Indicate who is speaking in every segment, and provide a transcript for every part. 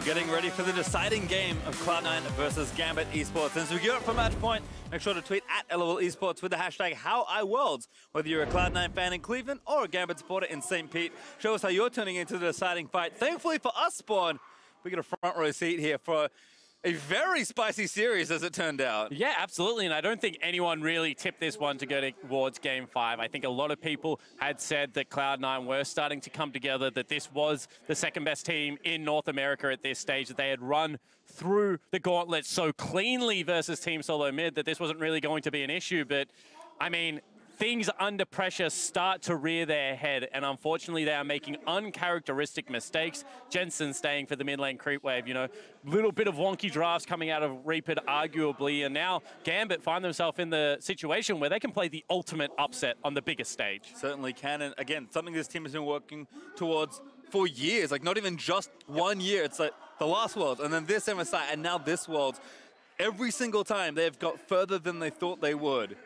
Speaker 1: We're getting ready for the deciding game of Cloud9 versus Gambit Esports. And as we gear up for match point, make sure to tweet at LOL Esports with the hashtag HowIWorlds. Whether you're a Cloud9 fan in Cleveland or a Gambit supporter in St. Pete, show us how you're tuning into the deciding fight. Thankfully for us, Spawn, we get a front row seat here for a very spicy series, as it turned out.
Speaker 2: Yeah, absolutely. And I don't think anyone really tipped this one to go towards game five. I think a lot of people had said that Cloud9 were starting to come together, that this was the second best team in North America at this stage, that they had run through the gauntlet so cleanly versus Team Solo Mid that this wasn't really going to be an issue. But I mean, things under pressure start to rear their head, and unfortunately they are making uncharacteristic mistakes. Jensen staying for the mid lane creep wave, you know, little bit of wonky drafts coming out of Reaper arguably, and now Gambit find themselves in the situation where they can play the ultimate upset on the biggest stage.
Speaker 1: Certainly can, and again, something this team has been working towards for years, like not even just one year. It's like the last world, and then this MSI, and now this world. Every single time they've got further than they thought they would.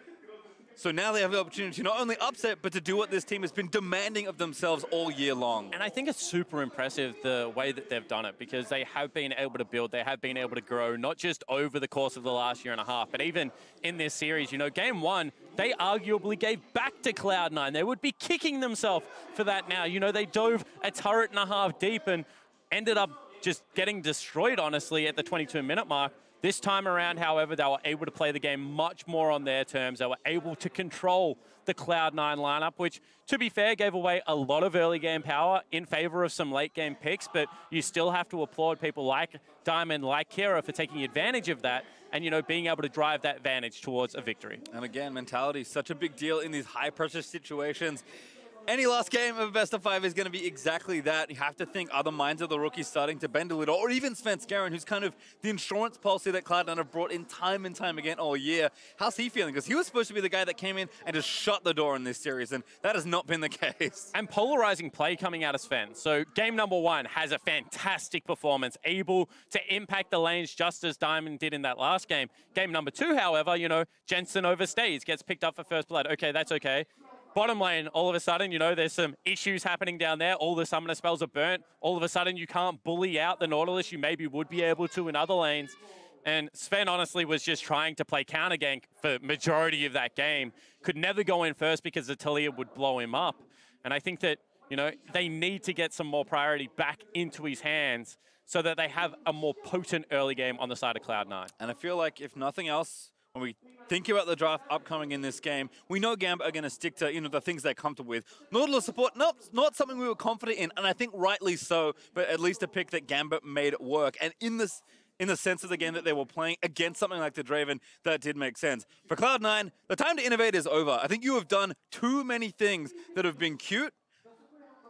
Speaker 1: So now they have the opportunity to not only upset, but to do what this team has been demanding of themselves all year long.
Speaker 2: And I think it's super impressive the way that they've done it because they have been able to build, they have been able to grow, not just over the course of the last year and a half, but even in this series. You know, game one, they arguably gave back to Cloud9. They would be kicking themselves for that now. You know, they dove a turret and a half deep and ended up just getting destroyed, honestly, at the 22 minute mark. This time around, however, they were able to play the game much more on their terms. They were able to control the Cloud9 lineup, which, to be fair, gave away a lot of early game power in favor of some late game picks, but you still have to applaud people like Diamond, like Kira for taking advantage of that and, you know, being able to drive that advantage towards a victory.
Speaker 1: And again, mentality is such a big deal in these high pressure situations. Any last game of best of five is going to be exactly that. You have to think other minds of the rookies starting to bend a little, or even Svenskeren, who's kind of the insurance policy that Cloud9 have brought in time and time again all year. How's he feeling? Because he was supposed to be the guy that came in and just shut the door in this series, and that has not been the case.
Speaker 2: And polarizing play coming out of Sven. So game number one has a fantastic performance, able to impact the lanes just as Diamond did in that last game. Game number two, however, you know, Jensen overstays, gets picked up for first blood. Okay, that's okay. Bottom lane, all of a sudden, you know, there's some issues happening down there. All the summoner spells are burnt. All of a sudden, you can't bully out the Nautilus you maybe would be able to in other lanes. And Sven honestly was just trying to play counter gank for majority of that game. Could never go in first because Taliyah would blow him up. And I think that, you know, they need to get some more priority back into his hands so that they have a more potent early game on the side of Cloud9.
Speaker 1: And I feel like if nothing else, when we think about the draft upcoming in this game, we know Gambit are going to stick to you know the things they're comfortable with. Nautilus support, nope, not something we were confident in, and I think rightly so. But at least a pick that Gambit made work, and in this. In the sense of the game that they were playing against something like the Draven, that did make sense. For Cloud9, the time to innovate is over. I think you have done too many things that have been cute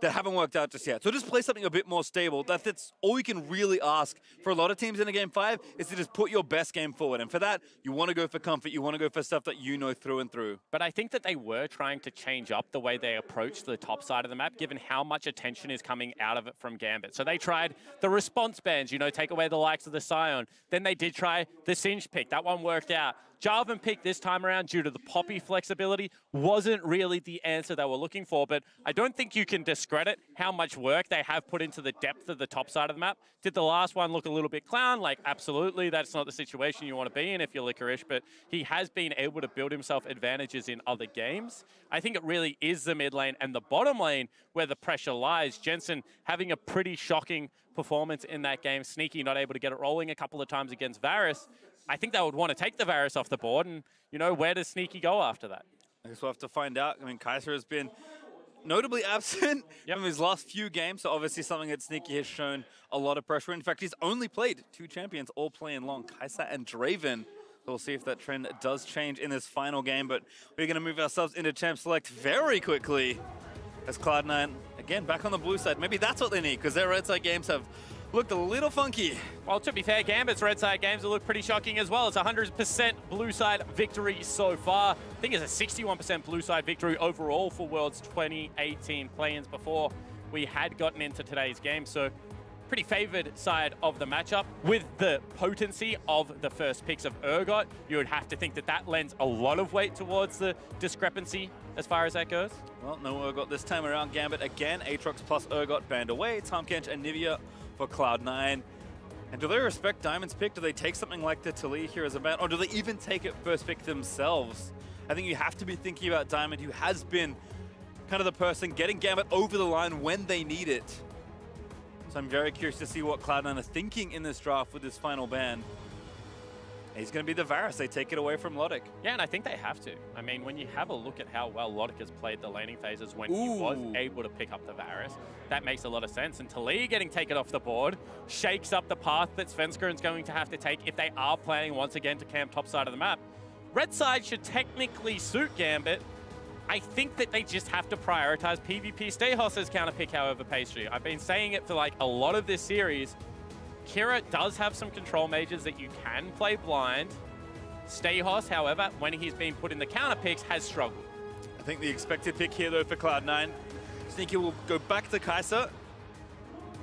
Speaker 1: that haven't worked out just yet. So just play something a bit more stable. That's all you can really ask for a lot of teams in a game five is to just put your best game forward. And for that, you want to go for comfort. You want to go for stuff that you know through and through.
Speaker 2: But I think that they were trying to change up the way they approach the top side of the map, given how much attention is coming out of it from Gambit. So they tried the response bands, you know, take away the likes of the Sion. Then they did try the Singed pick. That one worked out. Jarvan pick this time around due to the Poppy flexibility wasn't really the answer they were looking for, but I don't think you can discredit how much work they have put into the depth of the top side of the map. Did the last one look a little bit clown? Like, absolutely, that's not the situation you want to be in if you're Licorice, but he has been able to build himself advantages in other games. I think it really is the mid lane and the bottom lane where the pressure lies. Jensen having a pretty shocking performance in that game. Sneaky not able to get it rolling a couple of times against Varus. I think they would want to take the Varus off the board, and you know where does Sneaky go after that?
Speaker 1: I guess we'll have to find out. I mean, Kai'Sa has been notably absent yep. from his last few games, so obviously something that Sneaky has shown a lot of pressure. In fact, he's only played two champions all playing long, Kai'Sa and Draven. We'll see if that trend does change in this final game, but we're going to move ourselves into Champ Select very quickly as Cloud9, again, back on the blue side. Maybe that's what they need, because their red side games have looked a little funky.
Speaker 2: Well, to be fair, Gambit's red side games have looked pretty shocking as well. It's 100% blue side victory so far. I think it's a 61% blue side victory overall for Worlds 2018 play-ins before we had gotten into today's game. So pretty favored side of the matchup. With the potency of the first picks of Urgot, you would have to think that that lends a lot of weight towards the discrepancy as far as that goes.
Speaker 1: Well, no Urgot this time around. Gambit again. Aatrox plus Urgot banned away. Tahm Kench and Anivia for Cloud9. And do they respect Diamond's pick? Do they take something like the Taliyah here as a ban? Or do they even take it first pick themselves? I think you have to be thinking about Diamond, who has been kind of the person getting Gambit over the line when they need it. So I'm very curious to see what Cloud9 are thinking in this draft with this final ban. He's going to be the Varus. They take it away from Lodik.
Speaker 2: Yeah, and I think they have to. I mean, when you have a look at how well Lodik has played the laning phases when Ooh. he was able to pick up the Varus, that makes a lot of sense. And Taliyah getting taken off the board shakes up the path that Svenskeren is going to have to take if they are planning once again to camp top side of the map. Red side should technically suit Gambit. I think that they just have to prioritize PvP Stejos as counter pick, however, Pastry. I've been saying it for like a lot of this series. Kira does have some control mages that you can play blind. Stejos, however, when he's been put in the counter picks, has struggled.
Speaker 1: I think the expected pick here, though, for Cloud9, Sneaky will go back to Kai'Sa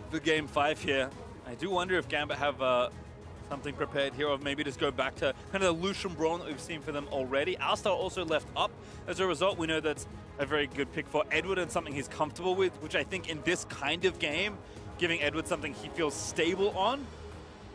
Speaker 1: for game five here. I do wonder if Gambit have uh, something prepared here, or maybe just go back to kind of the Lucian Braum that we've seen for them already. Alistar also left up. As a result, we know that's a very good pick for Edward and something he's comfortable with, which I think in this kind of game giving Edward something he feels stable on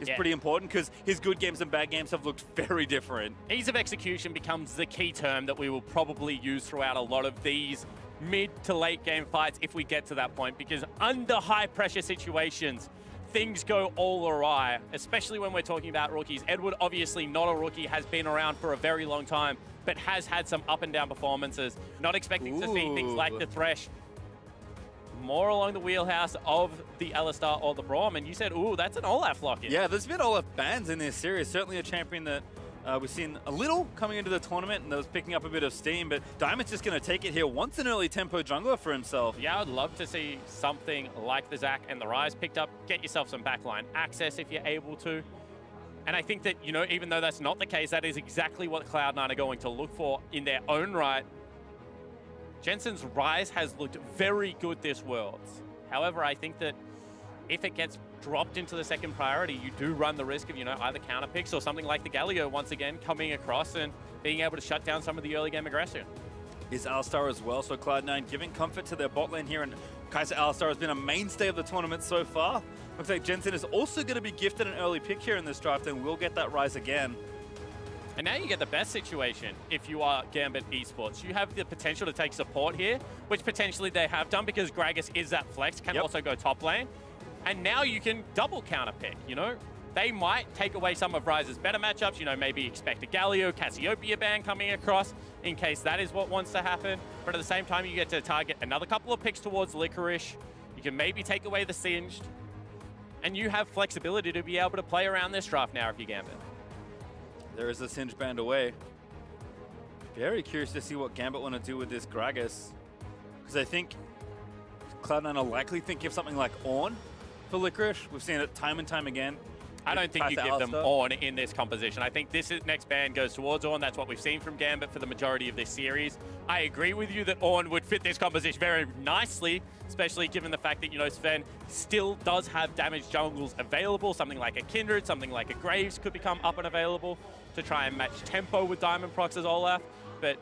Speaker 1: is yeah. pretty important because his good games and bad games have looked very different.
Speaker 2: Ease of execution becomes the key term that we will probably use throughout a lot of these mid to late game fights if we get to that point because under high pressure situations, things go all awry, especially when we're talking about rookies. Edward, obviously not a rookie, has been around for a very long time, but has had some up and down performances. Not expecting Ooh. to see things like the Thresh more along the wheelhouse of the Alistar or the Braum. And you said, ooh, that's an Olaf lock-in.
Speaker 1: Yeah, there's been Olaf bans in this series. Certainly a champion that uh, we've seen a little coming into the tournament and that was picking up a bit of steam, but Diamond's just going to take it here once an early tempo jungler for himself.
Speaker 2: Yeah, I'd love to see something like the Zac and the Ryze picked up. Get yourself some backline access if you're able to. And I think that, you know, even though that's not the case, that is exactly what Cloud9 are going to look for in their own right Jensen's Ryze has looked very good this Worlds. However, I think that if it gets dropped into the second priority, you do run the risk of, you know, either counter picks or something like the Galio once again coming across and being able to shut down some of the early game aggression.
Speaker 1: Is Alistar as well, so Cloud9 giving comfort to their bot lane here, and Kai'Sa Alistar has been a mainstay of the tournament so far. Looks like Jensen is also going to be gifted an early pick here in this draft, and will get that Ryze again.
Speaker 2: And now you get the best situation if you are Gambit Esports. You have the potential to take support here, which potentially they have done because Gragas is that flex, can yep. also go top lane. And now you can double counter pick, you know? They might take away some of Ryze's better matchups, you know, maybe expect a Galio, Cassiopeia ban coming across in case that is what wants to happen. But at the same time, you get to target another couple of picks towards Licorice. You can maybe take away the Singed. And you have flexibility to be able to play around this draft now if you Gambit.
Speaker 1: There is a Singed Band away. Very curious to see what Gambit want to do with this Gragas. Because I think Cloud9 will likely think of something like Ornn for Licorice. We've seen it time and time again.
Speaker 2: I don't think you give them Ornn in this composition. I think this next band goes towards Ornn. That's what we've seen from Gambit for the majority of this series. I agree with you that Ornn would fit this composition very nicely, especially given the fact that, you know, Sven still does have damaged jungles available. Something like a Kindred, something like a Graves could become up and available to try and match tempo with Diamondprox's Olaf. But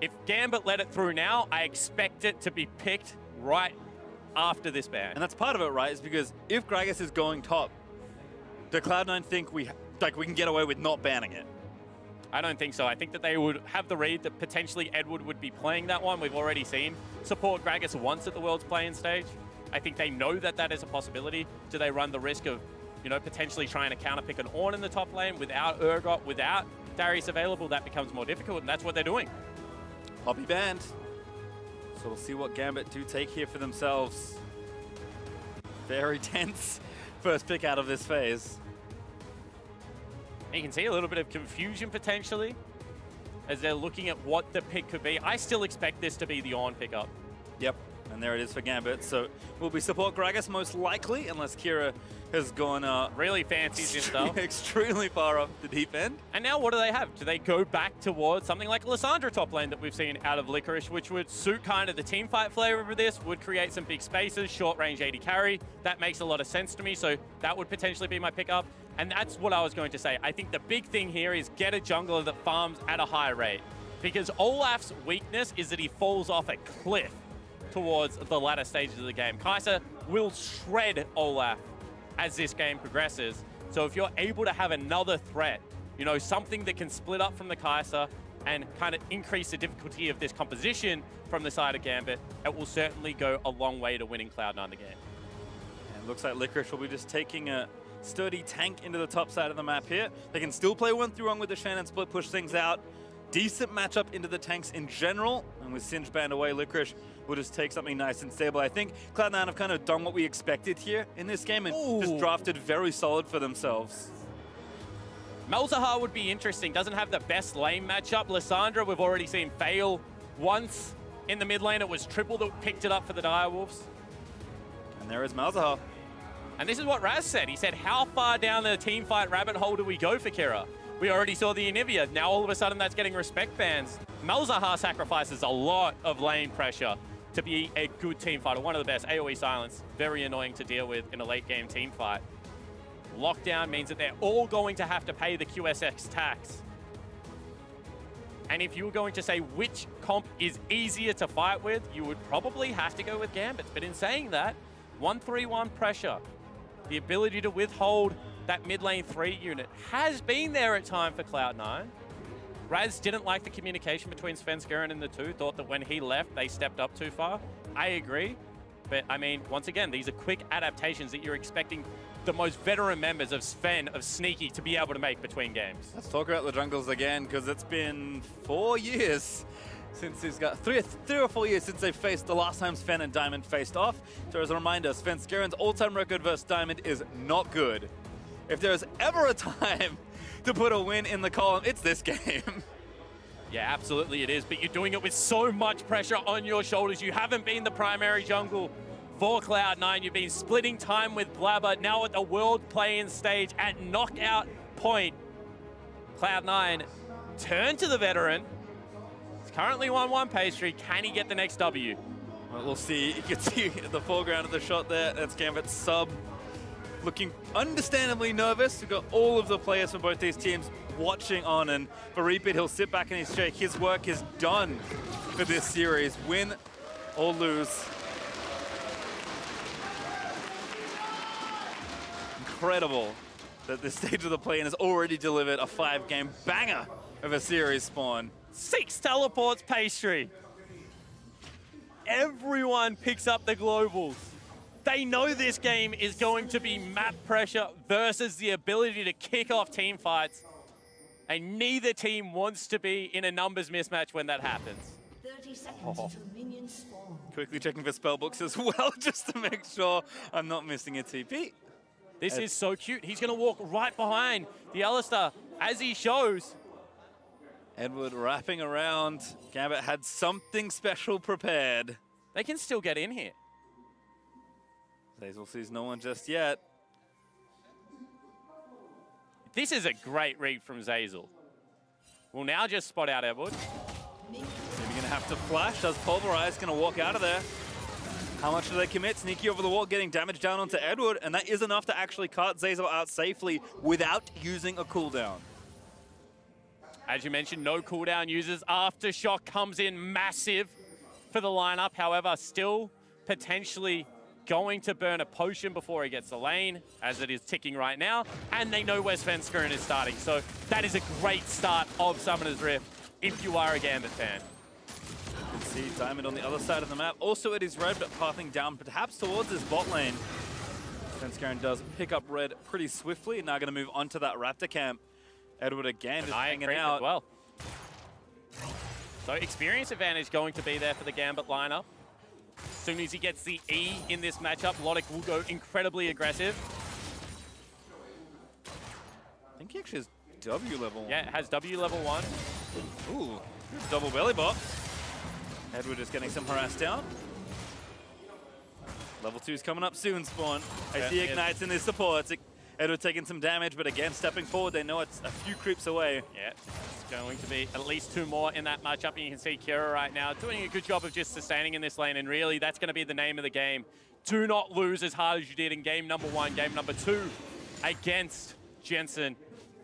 Speaker 2: if Gambit let it through now, I expect it to be picked right after this ban.
Speaker 1: And that's part of it, right? Is because if Gragas is going top, do Cloud9 think we like we can get away with not banning it?
Speaker 2: I don't think so. I think that they would have the read that potentially Edward would be playing that one. We've already seen support Gragas once at the World's playing stage. I think they know that that is a possibility. Do they run the risk of, you know, potentially trying to counterpick an Ornn in the top lane without Urgot, without Darius available? That becomes more difficult, and that's what they're doing.
Speaker 1: Poppy banned. So we'll see what Gambit do take here for themselves. Very tense first pick out of this phase.
Speaker 2: You can see a little bit of confusion potentially as they're looking at what the pick could be. I still expect this to be the Ornn pickup.
Speaker 1: Yep, and there it is for Gambit. So will be support Gragas most likely, unless Kira has gone uh,
Speaker 2: really fancy himself.
Speaker 1: extremely far off the deep end.
Speaker 2: And now what do they have? Do they go back towards something like Lissandra top lane that we've seen out of Licorice, which would suit kind of the team fight flavor of this, would create some big spaces, short range AD carry. That makes a lot of sense to me, so that would potentially be my pickup. And that's what I was going to say. I think the big thing here is get a jungler that farms at a high rate. Because Olaf's weakness is that he falls off a cliff towards the latter stages of the game. Kai'Sa will shred Olaf as this game progresses. So if you're able to have another threat, you know, something that can split up from the Kai'Sa and kind of increase the difficulty of this composition from the side of Gambit, it will certainly go a long way to winning Cloud9 the game.
Speaker 1: And looks like Licorice will be just taking a sturdy tank into the top side of the map here. They can still play one through one with the Shannon split, push things out. Decent matchup into the tanks in general, and with Singed banned away, Licorice will just take something nice and stable. I think Cloud9 have kind of done what we expected here in this game and
Speaker 2: Ooh.
Speaker 1: just drafted very solid for themselves.
Speaker 2: Malzahar would be interesting. Doesn't have the best lane matchup. Lissandra, we've already seen fail once in the mid lane. It was triple that picked it up for the Direwolves.
Speaker 1: And there is Malzahar.
Speaker 2: And this is what Raz said. He said, how far down the team fight rabbit hole do we go for Kira? We already saw the Anivia. Now all of a sudden that's getting respect fans. Malzahar sacrifices a lot of lane pressure to be a good team fighter. One of the best. AoE silence. Very annoying to deal with in a late game team fight. Lockdown means that they're all going to have to pay the QSS tax. And if you were going to say which comp is easier to fight with, you would probably have to go with Gambits. But in saying that, 1-3-1 pressure, the ability to withhold that mid lane 3 unit has been there at time for Cloud9. Raz didn't like the communication between Sven Svenskeren and the two, thought that when he left, they stepped up too far. I agree. But I mean, once again, these are quick adaptations that you're expecting the most veteran members of Sven, of Sneaky, to be able to make between games.
Speaker 1: Let's talk about the jungles again, because it's been four years since he's got three, three or four years since they faced the last time Sven and Diamond faced off. So as a reminder, Svenskeren's all-time record versus Diamond is not good. If there's ever a time to put a win in the column, it's this game.
Speaker 2: Yeah, absolutely it is, but you're doing it with so much pressure on your shoulders. You haven't been the primary jungle for Cloud9. You've been splitting time with Blabber, now at the world playing stage at knockout point. Cloud9 turn to the veteran. It's currently 1-1 pastry. Can he get the next W?
Speaker 1: Well, we'll see. You can see the foreground of the shot there. That's Gambit's sub. Looking understandably nervous. We've got all of the players from both these teams watching on, and for Repeat, he'll sit back in his chair. His work is done for this series. Win or lose. Incredible that this stage of the play-in has already delivered a five-game banger of a series spawn.
Speaker 2: Six teleports pastry. Everyone picks up the globals. They know this game is going to be map pressure versus the ability to kick off team fights. And neither team wants to be in a numbers mismatch when that happens.
Speaker 3: 30 seconds
Speaker 2: Oh.
Speaker 3: until minions spawn.
Speaker 1: Quickly checking for spell books as well, just to make sure I'm not missing a TP.
Speaker 2: This is so cute. He's going to walk right behind the Alistar as he shows.
Speaker 1: Edward wrapping around. Gambit had something special prepared.
Speaker 2: They can still get in here.
Speaker 1: Zeyzal sees no one just yet.
Speaker 2: This is a great read from Zeyzal. We'll now just spot out Edward.
Speaker 1: Maybe gonna have to flash. Does Pulverize gonna walk out of there? How much do they commit? Sneaky over the wall, getting damage down onto Edward, and that is enough to actually cut Zeyzal out safely without using a cooldown.
Speaker 2: As you mentioned, no cooldown users. Aftershock comes in massive for the lineup. However, still potentially going to burn a potion before he gets the lane, as it is ticking right now. And they know where Svenskeren is starting. So that is a great start of Summoner's Rift if you are a Gambit fan.
Speaker 1: You can see Diamond on the other side of the map. Also it is Red, but pathing down perhaps towards his bot lane. Svenskeren does pick up Red pretty swiftly, and now gonna move onto that Raptor camp. Edward again just
Speaker 2: I
Speaker 1: hanging out.
Speaker 2: as well. So experience advantage going to be there for the Gambit lineup. As soon as he gets the E in this matchup, Lodik will go incredibly aggressive.
Speaker 1: I think he actually has W level.
Speaker 2: Yeah, it has W level one.
Speaker 1: Ooh, double belly bot. Edward is getting some harass down. Level two is coming up soon, Spawn. I
Speaker 2: Yeah,
Speaker 1: see
Speaker 2: it-
Speaker 1: ignites in his supports. Edward taking some damage, but again, stepping forward, they know it's a few creeps away.
Speaker 2: Yeah, going to be at least two more in that matchup. And you can see Kira right now doing a good job of just sustaining in this lane. And really, that's going to be the name of the game. Do not lose as hard as you did in game number one, game number two against Jensen.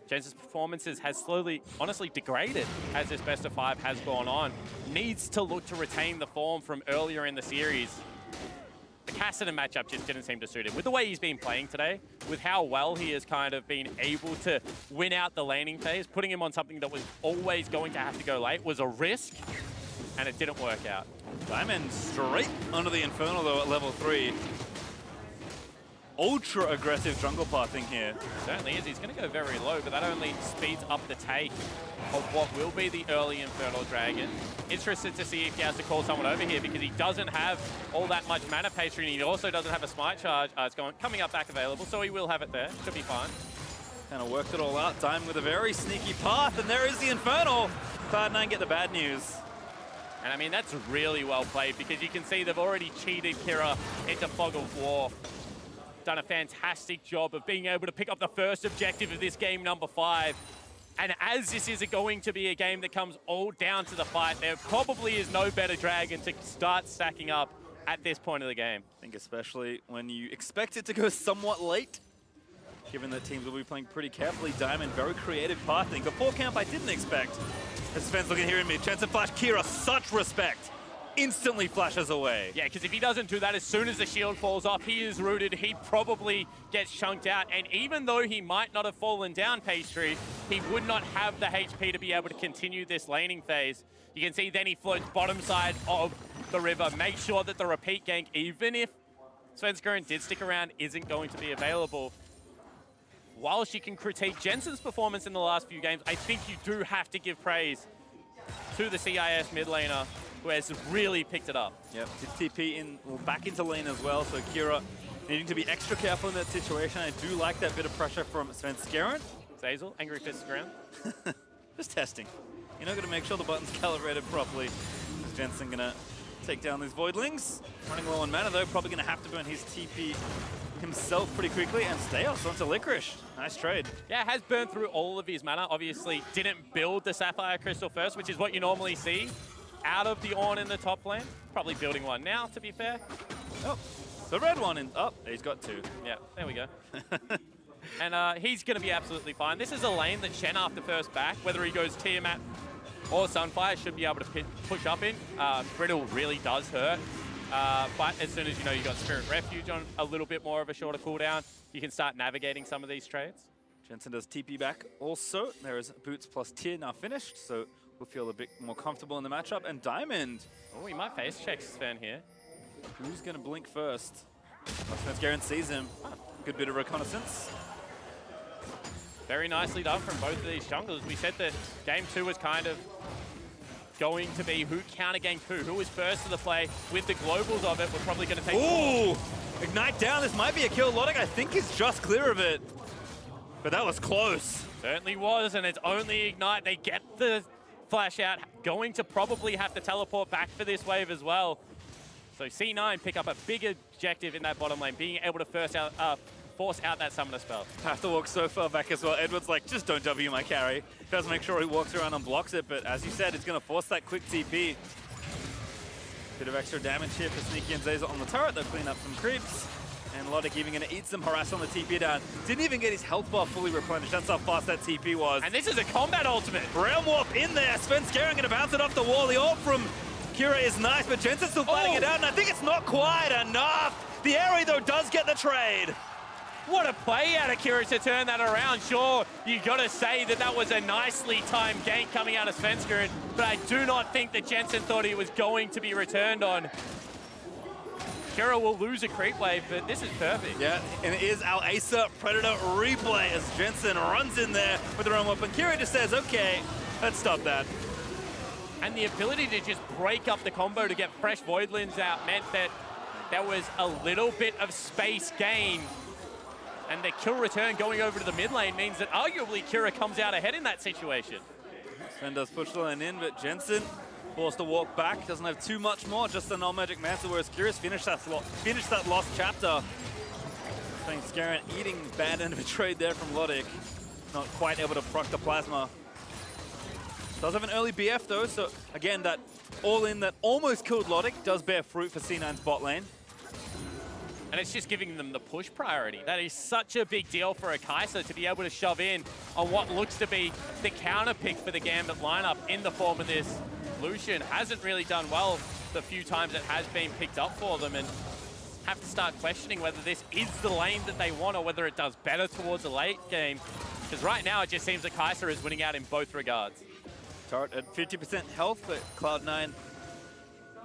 Speaker 2: Jensen's performances has slowly, honestly, degraded as this best of five has gone on. Needs to look to retain the form from earlier in the series. The Cassidy matchup just didn't seem to suit him. With the way he's been playing today, with how well he has kind of been able to win out the laning phase, putting him on something that was always going to have to go late was a risk, and it didn't work out.
Speaker 1: Diamond straight under the Infernal though at level 3. Ultra aggressive jungle pathing here.
Speaker 2: Certainly is. He's going to go very low, but that only speeds up the take of what will be the early Infernal Dragon. Interested to see if he has to call someone over here because he doesn't have all that much mana pastry and he also doesn't have a smite charge. Uh, it's going coming up back available, so he will have it there. Should be fine.
Speaker 1: Kind of worked it all out. Diamond with a very sneaky path, and there is the Infernal. Cloud9 get the bad news.
Speaker 2: And I mean, that's really well played because you can see they've already cheated Kira into Fog of War. Done a fantastic job of being able to pick up the first objective of this game, number five. And as this is going to be a game that comes all down to the fight, there probably is no better dragon to start stacking up at this point of the game.
Speaker 1: I think especially when you expect it to go somewhat late, given that teams will be playing pretty carefully. Diamond, very creative pathing. Before camp, I didn't expect. As Sven's looking here in mid, chance of flash, Kira, such respect. Instantly flashes away.
Speaker 2: Yeah, because if he doesn't do that, as soon as the shield falls off, he is rooted. He probably gets chunked out. And even though he might not have fallen down Pastry, he would not have the HP to be able to continue this laning phase. You can see then he floats bottom side of the river. Make sure that the repeat gank, even if Svenskeren did stick around, isn't going to be available. While she can critique Jensen's performance in the last few games, I think you do have to give praise to the CIS mid laner who has really picked it up.
Speaker 1: Yep, did TP in, well, back into lane as well, so Kira needing to be extra careful in that situation. I do like that bit of pressure from Sven Skaren.
Speaker 2: Zeyzal, angry fists ground.
Speaker 1: Just testing. You're not going to make sure the button's calibrated properly. Is Jensen going to take down these Voidlings? Running low on mana though, probably going to have to burn his TP himself pretty quickly and Stejos onto Licorice. Nice trade.
Speaker 2: Yeah, has burned through all of his mana. Obviously, didn't build the Sapphire Crystal first, which is what you normally see out of the Ornn in the top lane. Probably building one now, to be fair.
Speaker 1: Oh, the red one in. Oh, he's got two.
Speaker 2: Yeah, there we go. and uh, he's going to be absolutely fine. This is a lane that Shen, after first back, whether he goes Tiamat or Sunfire, should be able to push up in. Uh, Brittle really does hurt. Uh, but as soon as you know you've got Spirit Refuge on a little bit more of a shorter cooldown, you can start navigating some of these trades.
Speaker 1: Jensen does TP back also. There is Boots plus Tyr now finished, so we'll feel a bit more comfortable in the matchup. And Diamond.
Speaker 2: Oh, he might face check Sven here.
Speaker 1: Who's going to blink first? Garen sees him. Good bit of reconnaissance.
Speaker 2: Very nicely done from both of these junglers. We said that game two was kind of going to be who counter ganked who. Who was first to the play with the globals of it. We're probably going to take...
Speaker 1: Ooh! Ignite down. This might be a kill. Lodik, I think, is just clear of it. But that was close.
Speaker 2: Certainly was, and it's only Ignite. They get the flash out. Going to probably have to teleport back for this wave as well. So C9 pick up a big objective in that bottom lane, being able to first out, uh, force out that summoner spell.
Speaker 1: Have to walk so far back as well. Edward's like, just don't W my carry. Does make sure he walks around and blocks it, but as you said, it's going to force that quick TP. Bit of extra damage here for Sneaky and Zeyzal on the turret. They'll clean up some creeps. And Lodik even going to eat some harass on the TP down. Didn't even get his health bar fully replenished. That's how fast that TP was.
Speaker 2: And this is a combat ultimate.
Speaker 1: Realm Warp in there. Svenskeren going to bounce it off the wall. The ult from Kira is nice, but Jensen's still fighting
Speaker 2: oh.
Speaker 1: it out, and I think it's not quite enough. The Aerie, though, does get the trade.
Speaker 2: What a play out of Kira to turn that around. Sure, you got to say that that was a nicely timed gank coming out of Svenskeren, but I do not think that Jensen thought he was going to be returned on. Kira will lose a creep wave, but this is perfect.
Speaker 1: Yeah, and it is our Acer Predator replay as Jensen runs in there with the wrong weapon. Kira just says, okay, let's stop that.
Speaker 2: And the ability to just break up the combo to get fresh Voidlings out meant that there was a little bit of space gain and the kill return going over to the mid lane means that arguably Kira comes out ahead in that situation.
Speaker 1: Sven does push the lane in, but Jensen forced to walk back. Doesn't have too much more, just the null-magic mantle, whereas Kira's finished that, finished that lost chapter. I think Skaren eating bad end of a trade there from Lodik. Not quite able to proc the plasma. Does have an early BF though, so again, that all-in that almost killed Lodik does bear fruit for C9's bot lane.
Speaker 2: And it's just giving them the push priority. That is such a big deal for a Kai'Sa to be able to shove in on what looks to be the counter pick for the Gambit lineup in the form of this Lucian. Hasn't really done well the few times it has been picked up for them and have to start questioning whether this is the lane that they want or whether it does better towards the late game. Because right now it just seems that Kai'Sa is winning out in both regards.
Speaker 1: Turret at 50% health, but Cloud9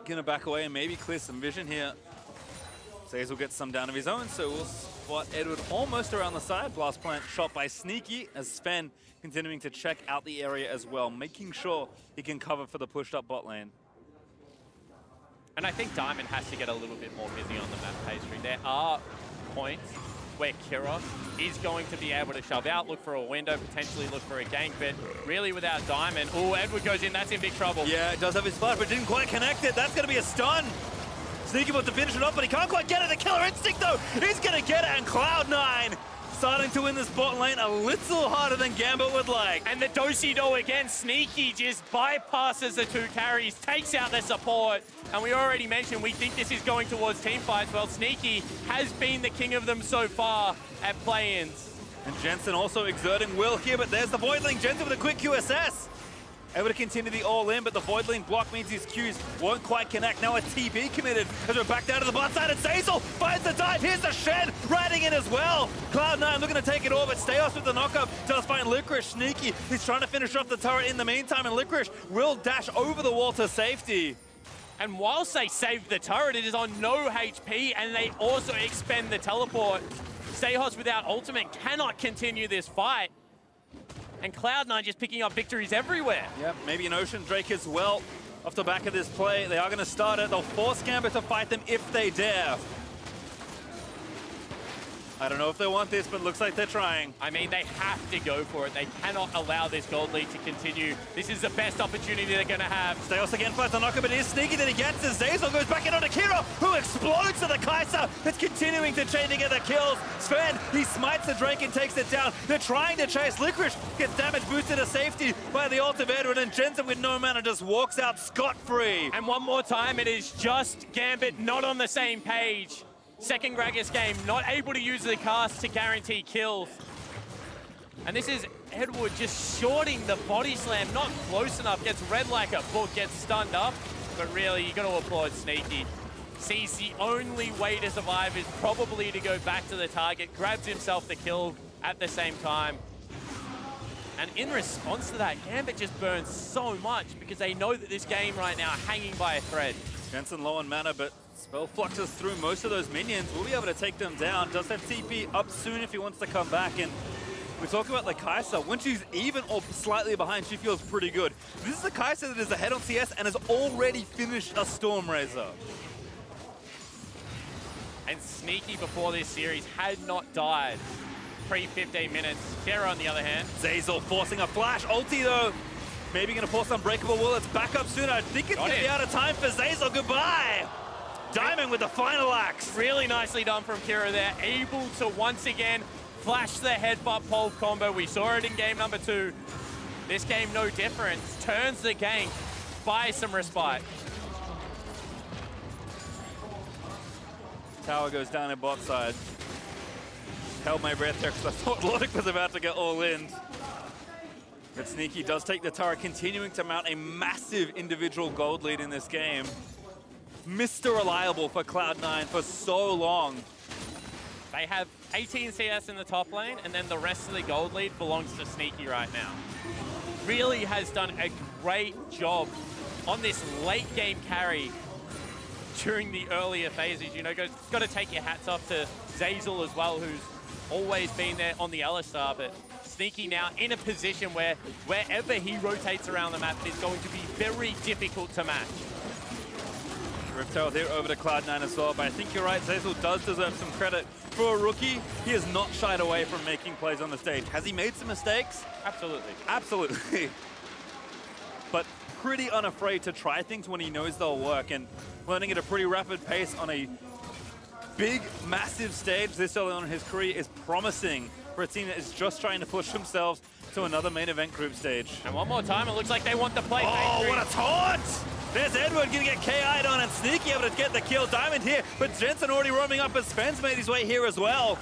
Speaker 1: gonna back away and maybe clear some vision here. Zeyzal get some down of his own, so we'll spot Edward almost around the side. Blast plant shot by Sneaky as Sven continuing to check out the area as well, making sure he can cover for the pushed up bot lane.
Speaker 2: And I think Diamond has to get a little bit more busy on the map pastry. There are points where Kira's is going to be able to shove out, look for a window, potentially look for a gank, but really without Diamond, oh, Edward goes in, that's in big trouble.
Speaker 1: Yeah, it does have his flash, but didn't quite connect it. That's gonna be a stun. Sneaky about to finish it off, but he can't quite get it. The killer instinct though, he's gonna get it, and Cloud9 starting to win this bot lane a little harder than Gambit would like.
Speaker 2: And the Dosido again, Sneaky just bypasses the two carries, takes out the support. And we already mentioned we think this is going towards team fights. Well, Sneaky has been the king of them so far at play-ins.
Speaker 1: And Jensen also exerting will here, but there's the Voidling. Jensen with a quick QSS. Able to continue the all-in, but the Voidling block means his Qs won't quite connect. Now a TP committed as we're back down to the bot side, and Zeyzal finds the dive. Here's the Shed riding in as well. Cloud9 looking to take it all, but Stejos with the knockup does find Licorice sneaky. He's trying to finish off the turret in the meantime, and Licorice will dash over the wall to safety.
Speaker 2: And whilst they save the turret, it is on no HP, and they also expend the teleport. Stejos without ultimate cannot continue this fight. And Cloud9 just picking up victories everywhere.
Speaker 1: Yep, maybe an Ocean Drake as well. Off the back of this play, they are going to start it. They'll force Gambit to fight them if they dare. I don't know if they want this, but looks like they're trying.
Speaker 2: I mean, they have to go for it. They cannot allow this gold lead to continue. This is the best opportunity they're going to have.
Speaker 1: Stejos again finds the knocker, but it is sneaky that he gets as Zeyzal goes back in on Akira, who explodes to the Kai'Sa. It's continuing to chain together kills. Sven, he smites the Drake and takes it down. They're trying to chase. Licorice gets damage boosted to safety by the ult of Edward, and Jensen with no mana just walks out scot-free.
Speaker 2: And one more time, it is just Gambit not on the same page. Second Gragas game, not able to use the cast to guarantee kills. And this is Edward just shorting the body slam, not close enough, gets read like a book, gets stunned up. But really, you got to applaud Sneaky. Sees the only way to survive is probably to go back to the target, grabs himself the kill at the same time. And in response to that, Gambit just burns so much because they know that this game right now hanging by a thread.
Speaker 1: Jensen low on mana, but Spell fluxes through most of those minions. We'll be able to take them down. Does have TP up soon if he wants to come back. And we talk about the Kai'Sa. When she's even or slightly behind, she feels pretty good. This is the Kai'Sa that is ahead on CS and has already finished a Stormrazor.
Speaker 2: And Sneaky before this series had not died pre-15 minutes. Kara on the other hand.
Speaker 1: Zeyzal forcing a flash. Ulti though. Maybe going to force Unbreakable Will. It's back up soon. I think it's going to be out of time for Zeyzal. Goodbye. Diamond with the final axe.
Speaker 2: Really nicely done from Kira there. Able to once again flash the headbutt pole combo. We saw it in game number two. This game no different. Turns the gank, buys some respite.
Speaker 1: Tower goes down in bot side. Held my breath there because I thought Lodik was about to get all in. But Sneaky does take the tower, continuing to mount a massive individual gold lead in this game. Mr. Reliable for Cloud9 for so long.
Speaker 2: They have 18 CS in the top lane, and then the rest of the gold lead belongs to Sneaky right now. Really has done a great job on this late game carry during the earlier phases. You know, got, to take your hats off to Zeyzal as well, who's always been there on the Alistar, but Sneaky now in a position where wherever he rotates around the map, it's going to be very difficult to match.
Speaker 1: Riptail there over to Cloud9 as well, but I think you're right, Zeyzal does deserve some credit. For a rookie, he has not shied away from making plays on the stage. Has he made some mistakes?
Speaker 2: Absolutely.
Speaker 1: Absolutely. but pretty unafraid to try things when he knows they'll work and learning at a pretty rapid pace on a big, massive stage this early on in his career is promising for a team that is just trying to push themselves to another main event group stage.
Speaker 2: And one more time, it looks like they want the play.
Speaker 1: Oh, what a taunt! There's Edward gonna get KI'd on and Sneaky able to get the kill. Diamond here, but Jensen already roaming up as Sven's made his way here as well.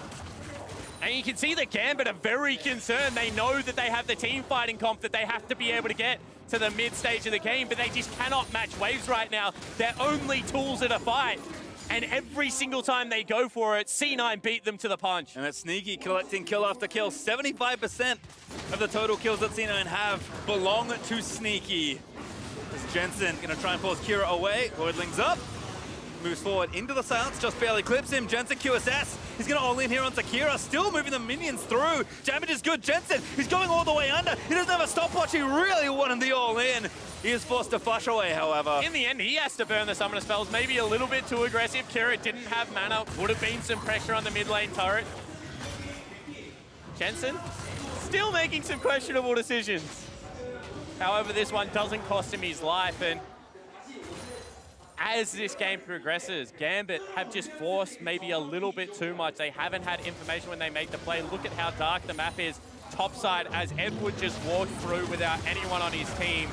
Speaker 2: And you can see that Gambit are very concerned. They know that they have the team fighting comp that they have to be able to get to the mid stage of the game, but they just cannot match waves right now. Their only tools in a fight And every single time they go for it, C9 beat them to the punch.
Speaker 1: And that's Sneaky collecting kill after kill. 75% of the total kills that C9 have belong to Sneaky. As Jensen gonna try and force Kira away. Voidling's up. Moves forward into the silence, just barely clips him. Jensen QSS. He's gonna all in here on Kira, still moving the minions through. Damage is good. Jensen, he's going all the way under. He doesn't have a stopwatch. He really wanted the all in. He is forced to flush away, however.
Speaker 2: In the end, he has to burn the summoner spells. Maybe a little bit too aggressive. Kira didn't have mana. Would have been some pressure on the mid lane turret. Jensen still making some questionable decisions. However, this one doesn't cost him his life. And as this game progresses, Gambit have just forced maybe a little bit too much. They haven't had information when they make the play. Look at how dark the map is topside as Edward just walked through without anyone on his team.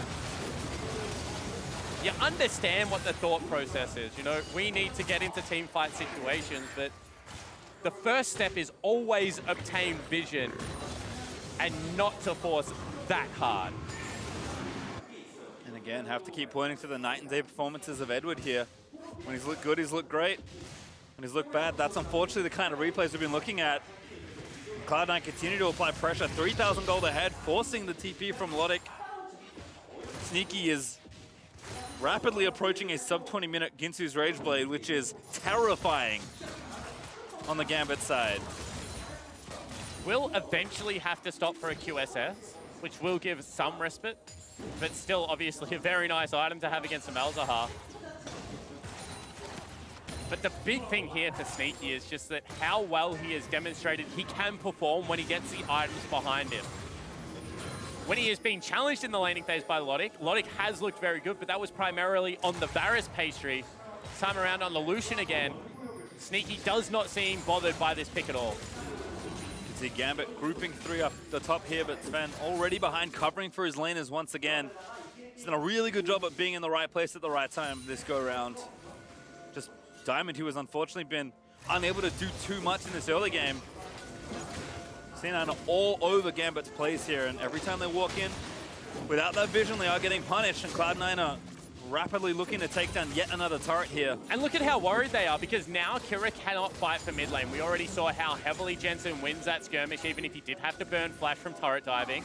Speaker 2: You understand what the thought process is. You know, we need to get into team fight situations, but the first step is always obtain vision and not to force that hard.
Speaker 1: Again, have to keep pointing to the night and day performances of Edward here. When he's looked good, he's looked great. When he's looked bad, that's unfortunately the kind of replays we've been looking at. Cloud9 continue to apply pressure, 3,000 gold ahead, forcing the TP from Lodik. Sneaky is rapidly approaching a sub 20 minute Guinsoo's Rage Blade, which is terrifying on the Gambit side.
Speaker 2: Will eventually have to stop for a QSS, which will give some respite, but still obviously a very nice item to have against a Malzahar. But the big thing here for Sneaky is just that how well he has demonstrated he can perform when he gets the items behind him. When he has been challenged in the laning phase by Lodik, Lodik has looked very good, but that was primarily on the Varus pastry. This time around on the Lucian again, Sneaky does not seem bothered by this pick at all.
Speaker 1: You Gambit grouping three up the top here, but Sven already behind, covering for his laners once again. He's done a really good job at being in the right place at the right time this go round. Just Diamond, who has unfortunately been unable to do too much in this early game. C9 are all over Gambit's plays here, and every time they walk in, without that vision, they are getting punished, and Cloud9 are rapidly looking to take down yet another turret here.
Speaker 2: And look at how worried they are, because now Kira cannot fight for mid lane. We already saw how heavily Jensen wins that skirmish, even if he did have to burn flash from turret diving.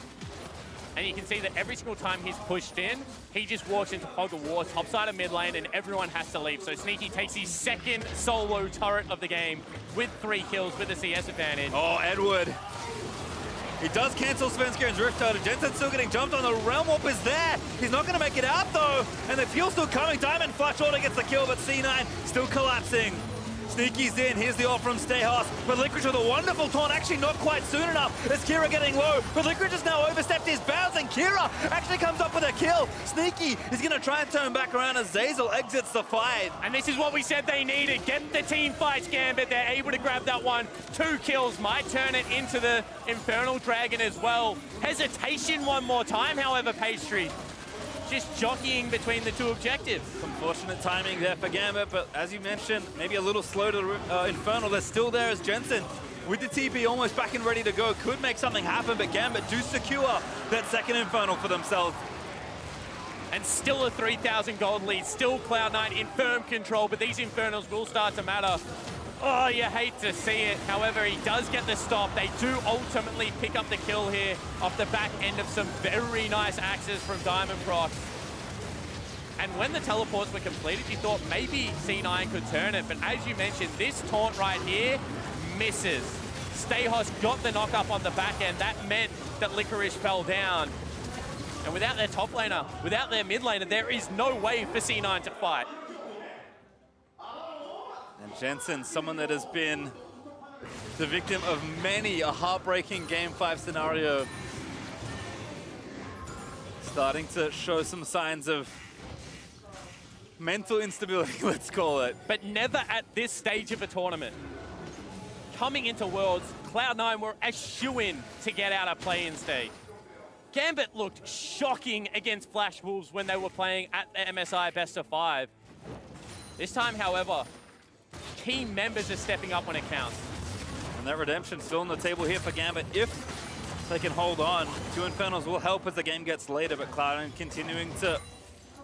Speaker 2: And you can see that every single time he's pushed in, he just walks into fog of war, topside of mid lane, and everyone has to leave. So Sneaky takes his second solo turret of the game with three kills with a CS advantage.
Speaker 1: Oh, Edward. He does cancel Svenskeren's Rift Totem. Jensen's still getting jumped on. The Realm Warp is there. He's not going to make it out, though. And the fuel's still coming. Diamond Flash Order gets the kill, but C9 still collapsing. Sneaky's in. Here's the ult from Stejos. But Licorice with a wonderful taunt. Actually, not quite soon enough. As Kira getting low. But Licorice has now overstepped his bounds, and Kira actually comes up with a kill. Sneaky is going to try and turn back around as Zeyzal exits the fight.
Speaker 2: And this is what we said they needed. Get the team fights, Gambit. They're able to grab that one. Two kills might turn it into the Infernal Dragon as well. Hesitation one more time, however, Pastry. Just jockeying between the two objectives.
Speaker 1: Unfortunate timing there for Gambit, but as you mentioned, maybe a little slow to uh, Infernal. They're still there as Jensen with the TP almost back and ready to go. Could make something happen, but Gambit do secure that second Infernal for themselves.
Speaker 2: And still a 3,000 gold lead, still Cloud9 in firm control, but these Infernals will start to matter. Oh, you hate to see it. However, he does get the stop. They do ultimately pick up the kill here off the back end of some very nice axes from Diamondprox. And when the teleports were completed, you thought maybe C9 could turn it. But as you mentioned, this taunt right here misses. Stejos got the knock up on the back end. That meant that Licorice fell down. And without their top laner, without their mid laner, there is no way for C9 to fight.
Speaker 1: And Jensen, someone that has been the victim of many a heartbreaking Game 5 scenario. Starting to show some signs of mental instability, let's call it.
Speaker 2: But never at this stage of a tournament. Coming into Worlds, Cloud9 were a shoo-in to get out of play-in stage. Gambit looked shocking against Flash Wolves when they were playing at the MSI Best of Five. This time, however, team members are stepping up when it counts.
Speaker 1: And that redemption still on the table here for Gambit. If they can hold on, two Infernals will help as the game gets later, but Cloud9 continuing to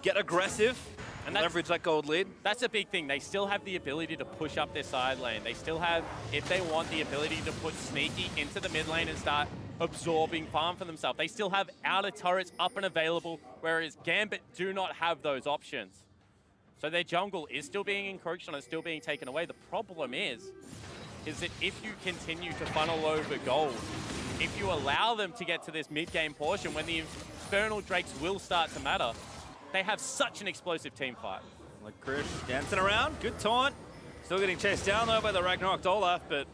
Speaker 1: get aggressive.
Speaker 2: And
Speaker 1: leverage that gold lead.
Speaker 2: that's a big thing. They still have the ability to push up their side lane. They still have, if they want, the ability to put Sneaky into the mid lane and start absorbing farm for themselves. They still have outer turrets up and available, whereas Gambit do not have those options. So their jungle is still being encroached on, it's still being taken away. The problem is, is that if you continue to funnel over gold, if you allow them to get to this mid-game portion when the Infernal Drakes will start to matter, they have such an explosive team fight.
Speaker 1: Licorice dancing around, good taunt. Still getting chased down though by the Ragnarok Olaf, but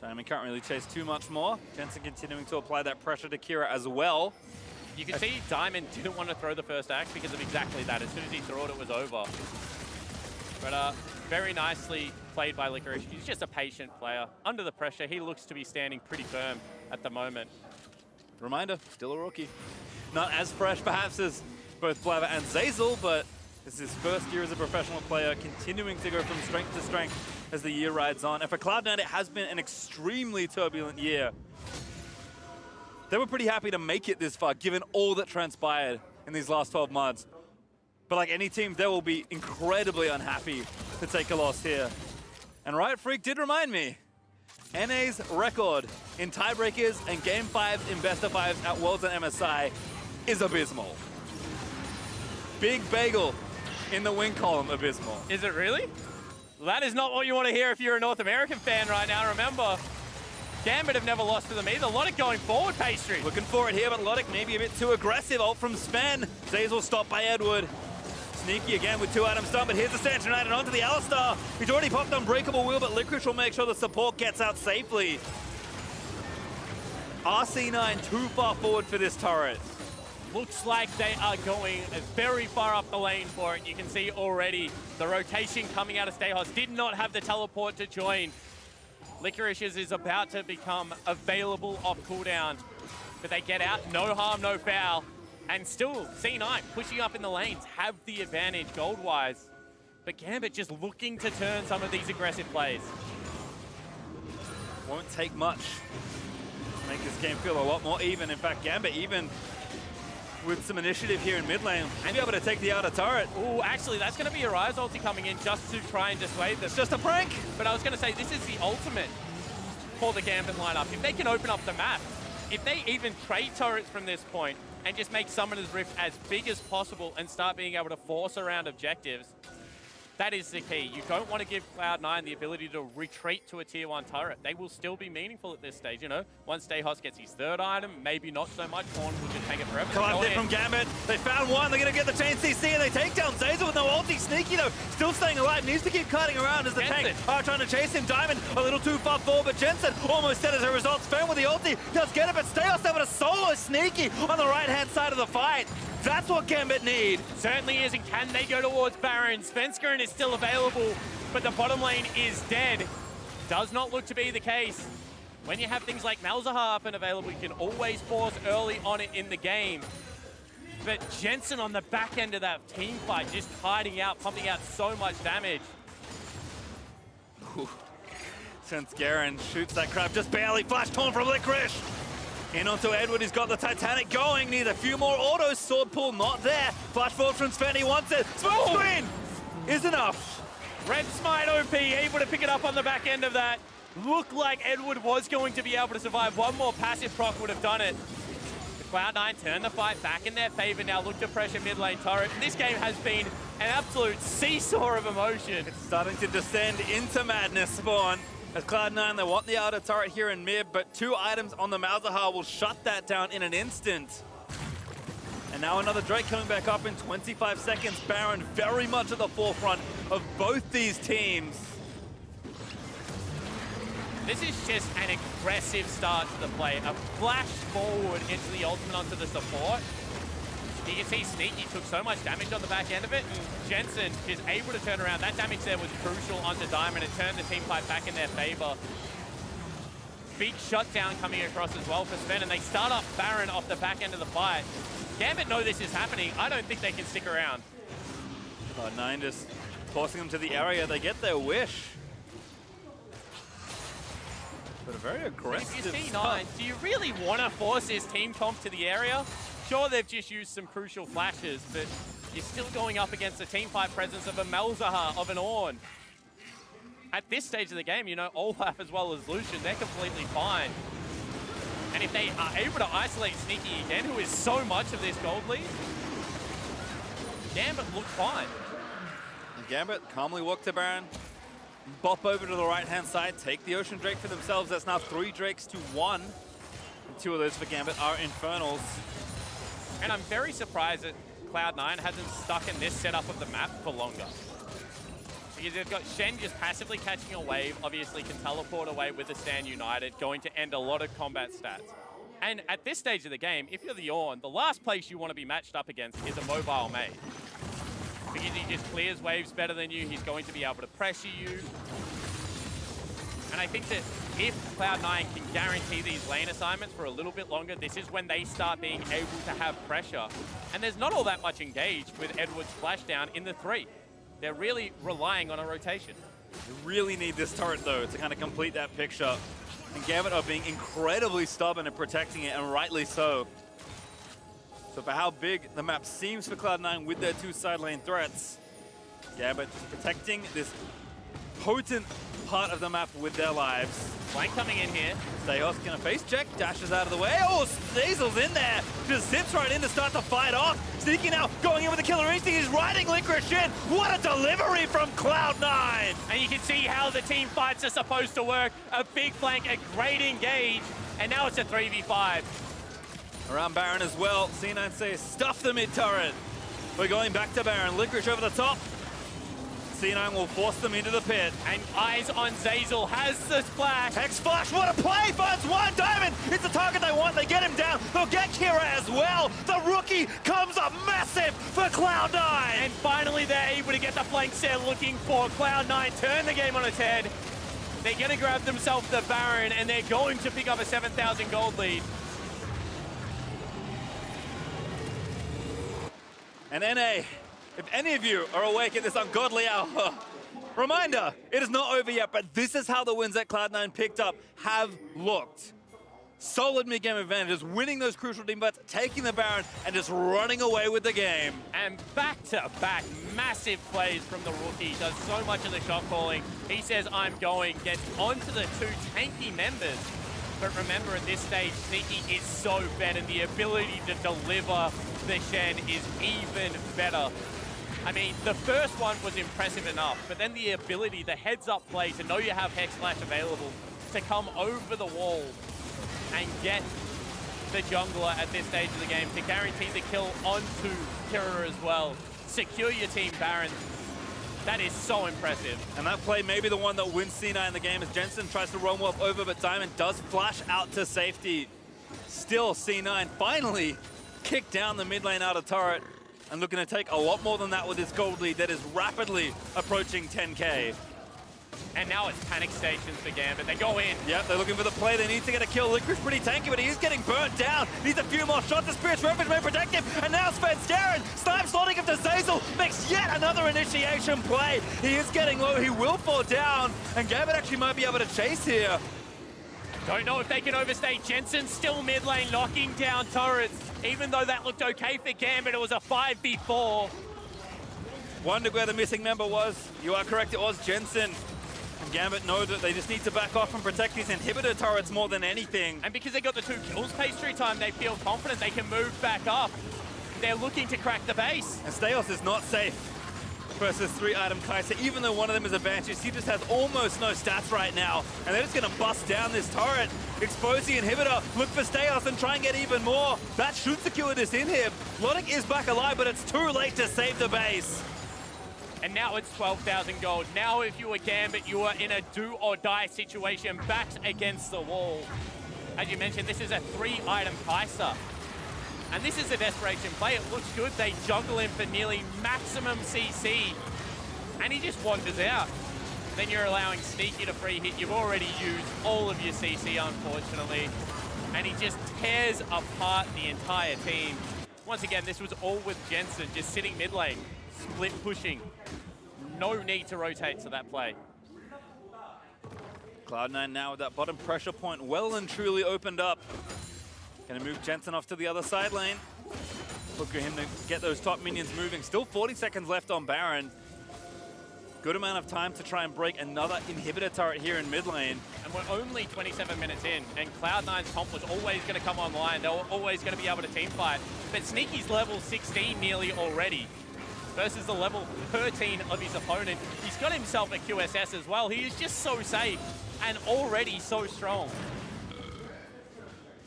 Speaker 1: Diamond can't really chase too much more. Jensen continuing to apply that pressure to Kira as well.
Speaker 2: You can see Diamond didn't want to throw the first axe because of exactly that. As soon as he threw it, it was over. But uh, very nicely played by Licorice. He's just a patient player. Under the pressure, he looks to be standing pretty firm at the moment.
Speaker 1: Reminder, still a rookie. Not as fresh perhaps as both Blaber and Zeyzal, but this is his first year as a professional player, continuing to go from strength to strength as the year rides on. And for Cloud9, it has been an extremely turbulent year. They were pretty happy to make it this far, given all that transpired in these last 12 months. But like any team, they will be incredibly unhappy to take a loss here. And Riot Freak did remind me, NA's record in tiebreakers and game fives in best of fives at Worlds and MSI is abysmal. Big bagel in the win column, abysmal.
Speaker 2: Is it really? That is not what you want to hear if you're a North American fan right now. Remember, Gambit have never lost to them either. Lodik going forward, Pastry.
Speaker 1: Looking for it here, but Lodik maybe a bit too aggressive. Ult from Sven. Zeyzal stopped by Edward. Sneaky again with two items done, but here's the Stanch and onto the Alistar. He's already popped Unbreakable Wheel, but Licorice will make sure the support gets out safely. RC9 too far forward for this turret.
Speaker 2: Looks like they are going very far up the lane for it. You can see already the rotation coming out of Stejos did not have the teleport to join. Licorice's is about to become available off cooldown. But they get out, no harm, no foul. And still, C9 pushing up in the lanes have the advantage gold-wise. But Gambit just looking to turn some of these aggressive plays.
Speaker 1: Won't take much make this game feel a lot more even. In fact, Gambit even with some initiative here in mid lane, and be able to take the outer turret.
Speaker 2: Oh, actually, that's going to be a Ryze ulti coming in just to try and dissuade them.
Speaker 1: It's just a prank.
Speaker 2: But I was going to say, this is the ultimate for the Gambit lineup. If they can open up the map, if they even trade turrets from this point and just make Summoner's Rift as big as possible and start being able to force around objectives, that is the key. You don't want to give Cloud9 the ability to retreat to a tier 1 turret. They will still be meaningful at this stage, you know? Once Stejos gets his third item, maybe not so much. Ornn will just take it forever.
Speaker 1: Collapsed
Speaker 2: Go
Speaker 1: it from Gambit. They found one. They're going to get the chain CC and they take down Zeyzal with no ulti. Sneaky though, still staying alive. Needs to keep cutting around as the tank are trying to chase him. Diamond a little too far forward, but Jensen almost dead as a result. Sven with the ulti does get it, but Stejos able to solo Sneaky on the right hand side of the fight. That's what Gambit need.
Speaker 2: Certainly is, and can they go towards Baron? Svenskeren is still available, but the bottom lane is dead. Does not look to be the case. When you have things like Malzahar up and available, you can always force early on it in the game. But Jensen on the back end of that team fight, just hiding out, pumping out so much damage.
Speaker 1: Svenskeren shoots that crab just barely. Flash torn from Licorice. In onto Edward, he's got the Titanic going. Needs a few more autos. Sword pull not there. Flash forward from Sven, he wants it. Smoke oh. screen is enough.
Speaker 2: Red Smite OP able to pick it up on the back end of that. Looked like Edward was going to be able to survive. One more passive proc would have done it. The Cloud9 turn the fight back in their favor now. Look to pressure mid lane turret. This game has been an absolute seesaw of emotion.
Speaker 1: It's Starting to descend into madness spawn. As Cloud9, they want the outer turret here in mid, but two items on the Malzahar will shut that down in an instant. And now another Drake coming back up in 25 seconds. Baron very much at the forefront of both these teams.
Speaker 2: This is just an aggressive start to the play. A flash forward into the ultimate onto the support. You can see Sneaky took so much damage on the back end of it, and Jensen is able to turn around. That damage there was crucial onto Diamond. It turned the team fight back in their favor. Big shutdown coming across as well for Sven, and they start up Baron off the back end of the fight. Gambit know this is happening. I don't think they can stick around.
Speaker 1: Cloud9 just forcing them to the area. They get their wish. But a very aggressive.
Speaker 2: If
Speaker 1: you
Speaker 2: C9, do you really want to force this team comp to the area? Sure, they've just used some crucial flashes, but You're still going up against the team fight presence of a Malzahar, of an Ornn. At this stage of the game, you know, Olaf as well as Lucian, they're completely fine. And if they are able to isolate Sneaky again, who is so much of this gold lead, Gambit look fine.
Speaker 1: Gambit calmly walk to Baron, bop over to the right-hand side, take the Ocean Drake for themselves. That's now three Drakes to one. Two of those for Gambit are Infernals.
Speaker 2: And I'm very surprised that Cloud9 hasn't stuck in this setup of the map for longer. Because they've got Shen just passively catching a wave, obviously can teleport away with the Stand United, going to end a lot of combat stats. And at this stage of the game, if you're the Ornn, the last place you want to be matched up against is a mobile mage. Because he just clears waves better than you, he's going to be able to pressure you. And I think that if Cloud9 can guarantee these lane assignments for a little bit longer, this is when they start being able to have pressure. And there's not all that much engaged with Edward's splashdown in the three. They're really relying on a rotation.
Speaker 1: You really need this turret, though, to kind of complete that picture. And Gambit are being incredibly stubborn and protecting it, and rightly so. So for how big the map seems for Cloud9 with their two side lane threats, Gambit just protecting this potent part of the map with their lives.
Speaker 2: Flank coming in here.
Speaker 1: Stejos gonna face check, dashes out of the way. Oh, Zeyzal's in there. Just zips right in to start the fight off. Sneaky now, going in with the killer instinct. He's riding Licorice in. What a delivery from Cloud9.
Speaker 2: And you can see how the team fights are supposed to work. A big flank, a great engage, and now it's a 3v5.
Speaker 1: Around Baron as well. C9 says, stuff the mid turret. We're going back to Baron. Licorice over the top. C9 will force them into the pit.
Speaker 2: And eyes on Zeyzal has the splash.
Speaker 1: Hex Flash, what a play! Finds one diamond! It's the target they want, they get him down. They'll get Kira as well. The rookie comes up massive for Cloud9!
Speaker 2: And finally they're able to get the flanks they're looking for. Cloud9 turn the game on its head. They're going to grab themselves the Baron, and they're going to pick up a 7,000 gold lead.
Speaker 1: And NA, if any of you are awake at this ungodly hour, reminder, it is not over yet, but this is how the wins that Cloud9 picked up have looked. Solid mid-game advantages, winning those crucial team fights, taking the Baron, and just running away with the game.
Speaker 2: And back-to-back massive plays from the rookie. Does so much of the shot calling. He says, I'm going, gets onto the two tanky members. But remember, at this stage, Sneaky is so and the ability to deliver the Shen is even better. I mean, the first one was impressive enough, but then the ability, the heads-up play to know you have Hex Flash available, to come over the wall and get the jungler at this stage of the game, to guarantee the kill onto Kira as well. Secure your team, Baron. That is so impressive.
Speaker 1: And that play may be the one that wins C9 in the game as Jensen tries to roam up over, but Diamond does flash out to safety. Still, C9 finally kicked down the mid lane out of turret and looking to take a lot more than that with this gold lead that is rapidly approaching 10k.
Speaker 2: And now it's panic stations for Gambit. They go in.
Speaker 1: Yep, they're looking for the play. They need to get a kill. Licorice pretty tanky, but he is getting burnt down. Needs a few more shots. The Spirit's Refuge may protect him. And now Sven Garen, Snipe slotting him to Zeyzal, makes yet another initiation play. He is getting low. He will fall down. And Gambit actually might be able to chase here.
Speaker 2: Don't know if they can overstay. Jensen still mid lane, knocking down turrets. Even though that looked okay for Gambit, it was a 5v4.
Speaker 1: Wondered where the missing member was. You are correct, it was Jensen. And Gambit know that they just need to back off and protect these inhibitor turrets more than anything.
Speaker 2: And because they got the two kills pastry time, they feel confident they can move back up. They're looking to crack the base.
Speaker 1: And Stejos is not safe versus three-item Kai'Sa. Even though one of them is a Banshee, he just has almost no stats right now. And they're just going to bust down this turret, expose the inhibitor, look for Stejos and try and get even more. That should secure this in here. Lodik is back alive, but it's too late to save the base.
Speaker 2: And now it's 12,000 gold. Now if you were Gambit, you are in a do-or-die situation, backed against the wall. As you mentioned, this is a three-item Kai'Sa. And this is a desperation play. It looks good. They juggle him for nearly maximum CC. And he just wanders out. Then you're allowing Sneaky to free hit. You've already used all of your CC, unfortunately. And he just tears apart the entire team. Once again, this was all with Jensen just sitting mid lane, split pushing. No need to rotate to that play.
Speaker 1: Cloud9 now with that bottom pressure point well and truly opened up. Gonna move Jensen off to the other side lane. Look for him to get those top minions moving. Still 40 seconds left on Baron. Good amount of time to try and break another inhibitor turret here in mid lane.
Speaker 2: And we're only 27 minutes in, and Cloud9's comp was always going to come online. They were always going to be able to team fight. But Sneaky's level 16 nearly already versus the level 13 of his opponent. He's got himself a QSS as well. He is just so safe and already so strong.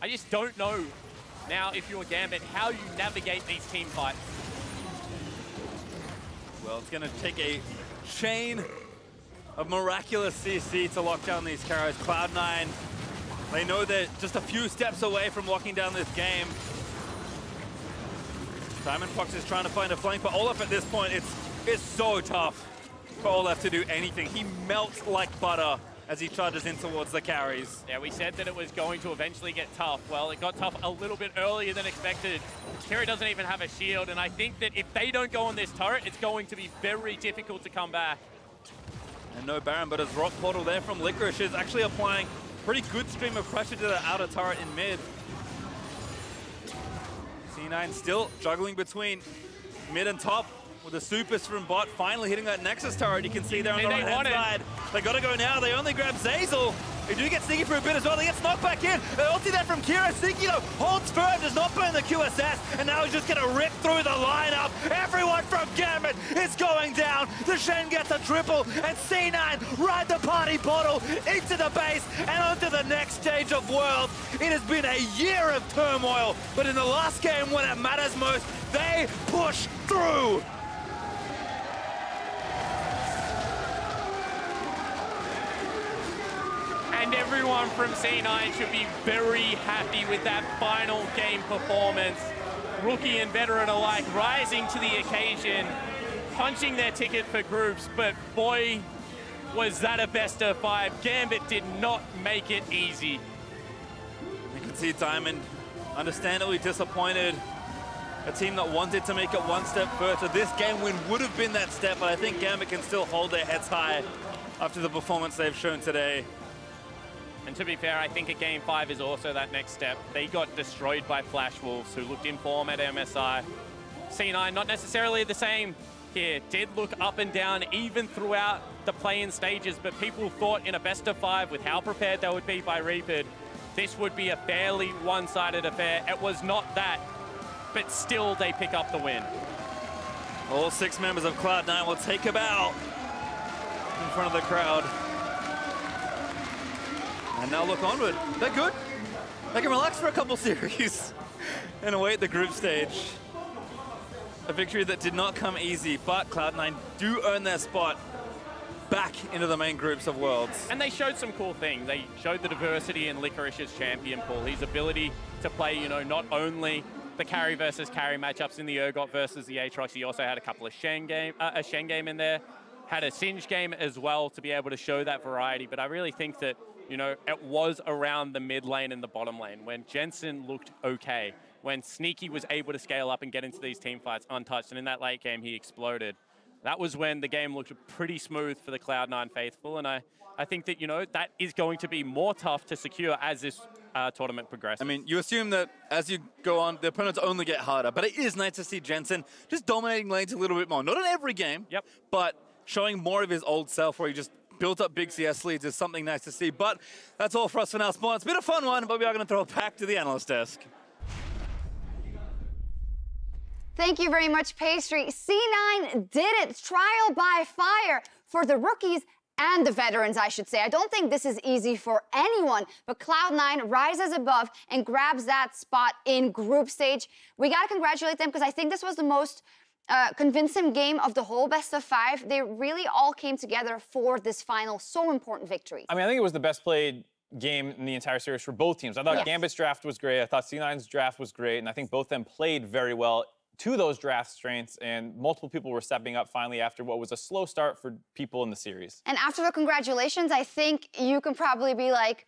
Speaker 2: I just don't know now if you're Gambit how you navigate these team fights.
Speaker 1: Well, it's going to take a chain of miraculous CC to lock down these carries. Cloud9, they know they're just a few steps away from locking down this game. Diamondprox is trying to find a flank, but Olaf at this point, it's, it's so tough for Olaf to do anything. He melts like butter as he charges in towards the carries.
Speaker 2: Yeah, we said that it was going to eventually get tough. Well, it got tough a little bit earlier than expected. Kira doesn't even have a shield, and I think that if they don't go on this turret, it's going to be very difficult to come back.
Speaker 1: And no Baron, but his Rock Portal there from Licorice is actually applying pretty good stream of pressure to the outer turret in mid. C9 still juggling between mid and top with the supers from bot finally hitting that Nexus turret. You can see there on
Speaker 2: And
Speaker 1: the
Speaker 2: they
Speaker 1: right hand
Speaker 2: want it.
Speaker 1: side. They gotta go now. They only grab Zeyzal. They do get Sneaky for a bit as well. They get knocked back in. They ulti that from Kira. Sneaky though holds firm, does not burn the QSS, and now he's just gonna rip through the lineup. Everyone from Gambit is going down. The Shen gets a triple, and C9 ride the party bottle into the base and onto the next stage of Worlds. It has been a year of turmoil, but in the last game when it matters most, they push through.
Speaker 2: And everyone from C9 should be very happy with that final game performance. Rookie and veteran alike rising to the occasion, punching their ticket for groups, but boy, was that a best of five. Gambit did not make it easy.
Speaker 1: You can see Diamond understandably disappointed. A team that wanted to make it one step further. This game win would have been that step, but I think Gambit can still hold their heads high after the performance they've shown today.
Speaker 2: And to be fair, I think a game five is also that next step. They got destroyed by Flash Wolves, who looked in form at MSI. C9, not necessarily the same here, did look up and down even throughout the play-in stages, but people thought in a best of five with how prepared they would be by Reapered, this would be a fairly one-sided affair. It was not that, but still they pick up the win.
Speaker 1: All six members of Cloud9 will take a bow in front of the crowd. And now look onward. They're good. They can relax for a couple series and await the group stage. A victory that did not come easy, but Cloud9 do earn their spot back into the main groups of Worlds.
Speaker 2: And they showed some cool things. They showed the diversity in Licorice's champion pool, his ability to play, you know, not only the carry versus carry matchups in the Urgot versus the Aatrox, he also had a couple of Shen game, uh, a Shen game in there, had a Singed game as well to be able to show that variety. But I really think that, you know, it was around the mid lane and the bottom lane when Jensen looked okay, when Sneaky was able to scale up and get into these team fights untouched, and in that late game he exploded that was when the game looked pretty smooth for the Cloud9 faithful, and I, I think that, you know, that is going to be more tough to secure as this uh, tournament progresses.
Speaker 1: I mean, you assume that as you go on, the opponents only get harder, but it is nice to see Jensen just dominating lanes a little bit more. Not in every game,
Speaker 2: Yep.
Speaker 1: but showing more of his old self where he just built up big CS leads is something nice to see. But that's all for us for now, Spawn. It's been a fun one, but we are going to throw it back to the analyst desk.
Speaker 4: Thank you very much, Pastry. C9 did it. Trial by fire for the rookies and the veterans, I should say. I don't think this is easy for anyone, but Cloud9 rises above and grabs that spot in group stage. We got to congratulate them because I think this was the most uh, convincing game of the whole best of five. They really all came together for this final, so important victory.
Speaker 5: I mean, I think it was the best played game in the entire series for both teams. I thought
Speaker 4: Yes.
Speaker 5: Gambit's draft was great. I thought C9's draft was great, and I think both of them played very well to those draft strengths. And multiple people were stepping up finally after what was a slow start for people in the series.
Speaker 4: And after the congratulations, I think you can probably be like,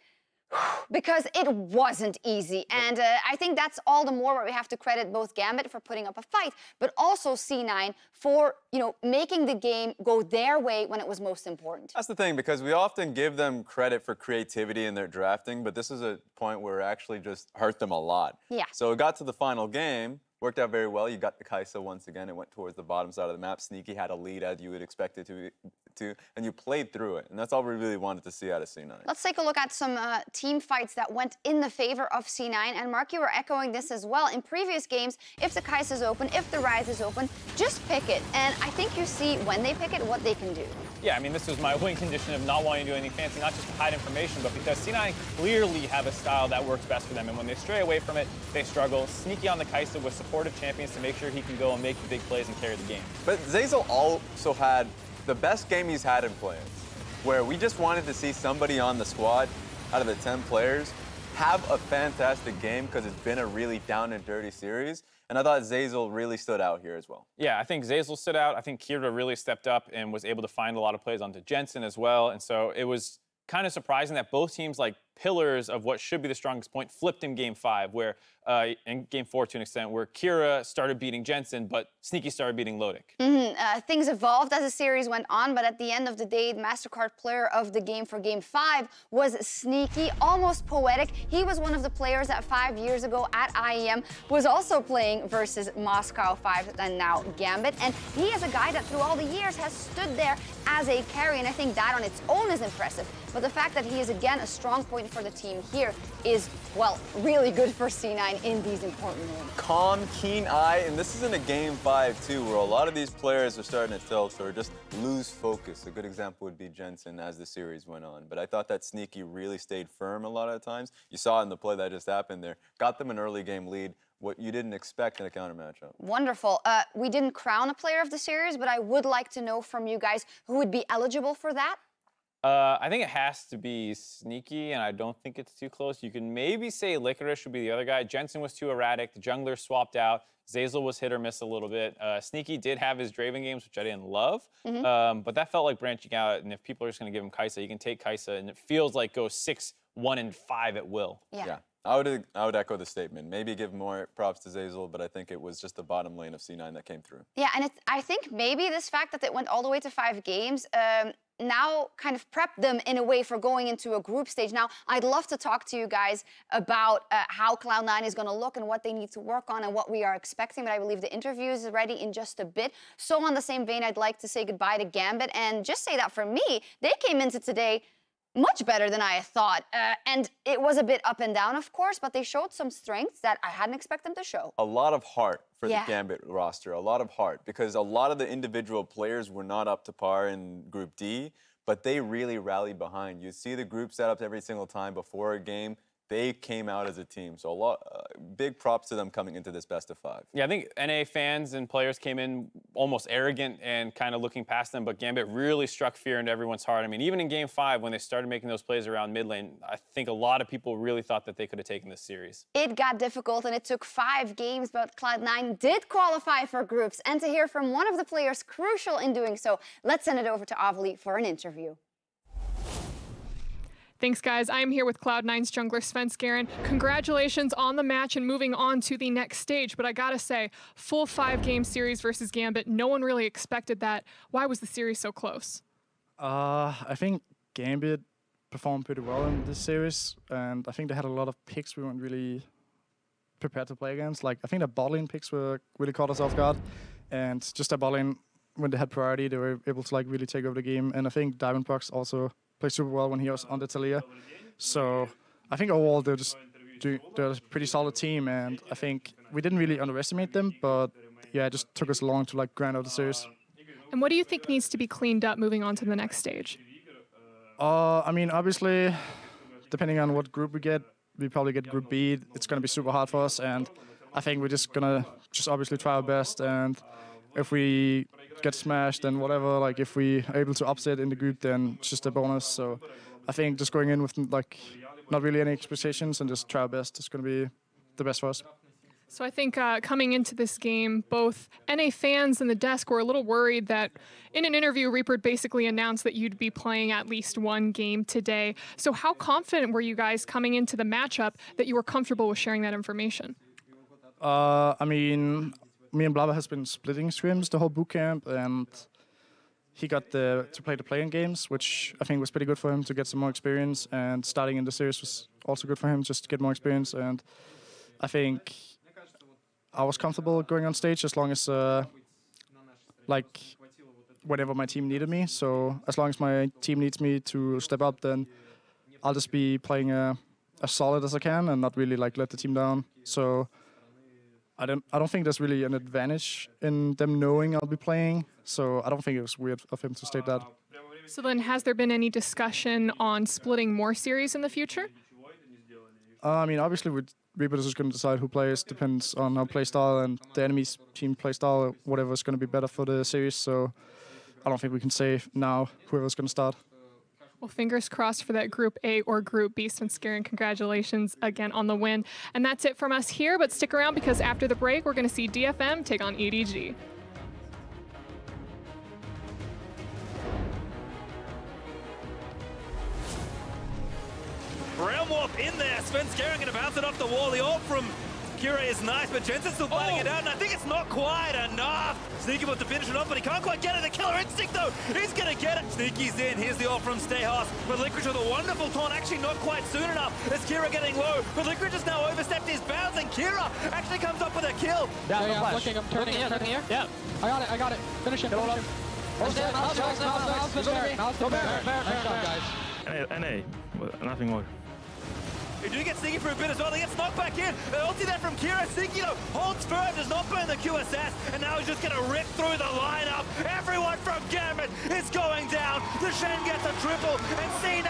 Speaker 4: because it wasn't easy. And uh, I think that's all the more where we have to credit both Gambit for putting up a fight, but also C9 for, you know, making the game go their way when it was most important.
Speaker 6: That's the thing because we often give them credit for creativity in their drafting, but this is a point where it actually just hurt them a lot.
Speaker 4: Yeah.
Speaker 6: So it got to the final game. Worked out very well. You got the Kai'Sa once again. It went towards the bottom side of the map. Sneaky had a lead as you would expect it to, be, to and you played through it. And that's all we really wanted to see out of C9.
Speaker 4: Let's take a look at some uh, team fights that went in the favor of C9. And Mark, you were echoing this as well. In previous games, if the Kai'Sa is open, if the Ryze is open, just pick it. And I think you see when they pick it, what they can do.
Speaker 5: Yeah, I mean, this was my win condition of not wanting to do anything fancy, not just to hide information, but because C9 clearly have a style that works best for them. And when they stray away from it, they struggle. Sneaky on the Kai'Sa with supportive champions to make sure he can go and make the big plays and carry the game.
Speaker 6: But Zeyzal also had the best game he's had in play where we just wanted to see somebody on the squad out of the 10 players have a fantastic game because it's been a really down and dirty series. And I thought Zeyzal really stood out here as well.
Speaker 5: Yeah, I think Zeyzal stood out. I think Kira really stepped up and was able to find a lot of plays onto Jensen as well. And so it was kind of surprising that both teams, like pillars of what should be the strongest point, flipped in game five, where uh, in game four to an extent, where Kira started beating Jensen, but Sneaky started beating Lodik.
Speaker 4: Mm-hmm. Uh, things evolved as the series went on, but at the end of the day, MasterCard player of the game for game five was Sneaky, almost poetic. He was one of the players that five years ago at IEM was also playing versus Moscow 5 and now Gambit. And he is a guy that through all the years has stood there as a carry, and I think that on its own is impressive. But the fact that he is again a strong point for the team here is, well, really good for C9 in these important moments.
Speaker 6: Calm, keen eye, and this is in a game five too, where a lot of these players are starting to tilt or just lose focus. A good example would be Jensen as the series went on. But I thought that Sneaky really stayed firm a lot of times. You saw in the play that just happened there. Got them an early game lead, what you didn't expect in a counter matchup.
Speaker 4: Wonderful. Uh, we didn't crown a player of the series, but I would like to know from you guys who would be eligible for that.
Speaker 5: Uh, I think it has to be Sneaky, and I don't think it's too close. You can maybe say Licorice would be the other guy. Jensen was too erratic. The jungler swapped out. Zeyzal was hit or miss a little bit. Uh, Sneaky did have his Draven games, which I didn't love,
Speaker 4: Mm-hmm.
Speaker 5: um, but that felt like branching out. And if people are just going to give him Kai'Sa, you can take Kai'Sa, and it feels like go six, one, and five at will.
Speaker 4: Yeah.
Speaker 6: Yeah. I would, I would echo the statement. Maybe give more props to Zeyzal, but I think it was just the bottom lane of C9 that came through.
Speaker 4: Yeah, and it's, I think maybe this fact that it went all the way to five games um, now kind of prep them in a way for going into a group stage. Now, I'd love to talk to you guys about uh, how Cloud9 is going to look and what they need to work on and what we are expecting, but I believe the interview is ready in just a bit. So, on the same vein, I'd like to say goodbye to Gambit and just say that for me, they came into today much better than I thought. Uh, and it was a bit up and down, of course, but they showed some strengths that I hadn't expected them to show.
Speaker 6: a lot of heart for
Speaker 4: Yeah.
Speaker 6: the Gambit roster, a lot of heart, because a lot of the individual players were not up to par in Group D, but they really rallied behind. You see the group setups every single time before a game. They came out as a team, so a lot, uh, big props to them coming into this best of five.
Speaker 5: Yeah, I think NA fans and players came in almost arrogant and kind of looking past them, but Gambit really struck fear into everyone's heart. I mean, even in game five, when they started making those plays around mid lane, I think a lot of people really thought that they could have taken this series.
Speaker 4: It got difficult and it took five games, but Cloud9 did qualify for groups. And to hear from one of the players crucial in doing so, let's send it over to Ovilee for an interview.
Speaker 7: Thanks, guys. I am here with Cloud9's jungler Svenskeren. Congratulations on the match and moving on to the next stage. But I gotta say, full five game series versus Gambit, no one really expected that. Why was the series so close?
Speaker 8: Uh, I think Gambit performed pretty well in this series, and I think they had a lot of picks we weren't really prepared to play against. Like I think the bot lane picks were really caught us off guard, and just the bot lane when they had priority, they were able to like really take over the game. And I think Diamondprox also played super well when he was on the Taliyah. So I think overall they're just do, they're a pretty solid team, and I think we didn't really underestimate them, but yeah, it just took us long to like grind out the series.
Speaker 7: And what do you think needs to be cleaned up moving on to the next stage?
Speaker 8: Uh, I mean, obviously, depending on what group we get, we probably get Group B. It's gonna be super hard for us, and I think we're just gonna just obviously try our best. And if we get smashed, and whatever. Like if we are able to upset in the group, then it's just a bonus. So I think just going in with like not really any expectations and just try our best is gonna be the best for us.
Speaker 7: So I think uh, coming into this game, both NA fans and the desk were a little worried that in an interview, Reaper basically announced that you'd be playing at least one game today. So how confident were you guys coming into the matchup that you were comfortable with sharing that information?
Speaker 8: Uh, I mean, me and Blaber has been splitting scrims the whole boot camp, and he got the, to play the play-in games, which I think was pretty good for him to get some more experience. And starting in the series was also good for him just to get more experience. And I think I was comfortable going on stage as long as uh, like whenever my team needed me. So as long as my team needs me to step up, then I'll just be playing uh, as solid as I can and not really like let the team down. So I don't I don't think there's really an advantage in them knowing I'll be playing. So I don't think it was weird of him to state that.
Speaker 7: So then, has there been any discussion on splitting more series in the future?
Speaker 8: Uh, I mean, obviously, with Reaper is going to decide who plays. Depends on our play style and the enemy's team play style, whatever is going to be better for the series. So I don't think we can say now whoever's going to start.
Speaker 7: Well, fingers crossed for that Group A or Group B. Svenskeren, and congratulations again on the win. And that's it from us here, but stick around because after the break, we're going to see DFM take on EDG.
Speaker 1: Warp in there. Svenskeren going to bounce it off the wall. The ult from Kira is nice, but Jensen's still fighting
Speaker 2: Oh.
Speaker 1: it out, and I think it's not quite enough. Sneaky wants to finish it off, but he can't quite get it. The killer instinct, though, he's going to get it. Sneaky's in. Here's the ult from Stejos. But Licorice with a wonderful taunt, actually not quite soon enough. As Kira getting low, but Licorice just now overstepped his bounds, and Kira actually comes up with a kill.
Speaker 9: Yeah, yeah, I'm looking, I'm turning, I'm turning here.
Speaker 2: Yeah.
Speaker 9: I got it, I got it. Finish him, finish him. Mouse down, mouse down, mouse down, mouse down, mouse down. Nice job, guys.
Speaker 10: NA, well, nothing more.
Speaker 1: He do get sneaky for a bit as well. He gets knocked back in. The ulti there from Kira. Sneaky though holds firm, does not burn the QSS, and now he's just going to rip through the lineup. Everyone from Gambit is going down. The Shen gets a triple, and C9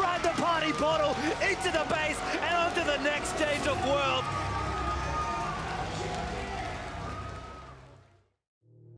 Speaker 1: ride the party bottle into the base and onto the next stage of World.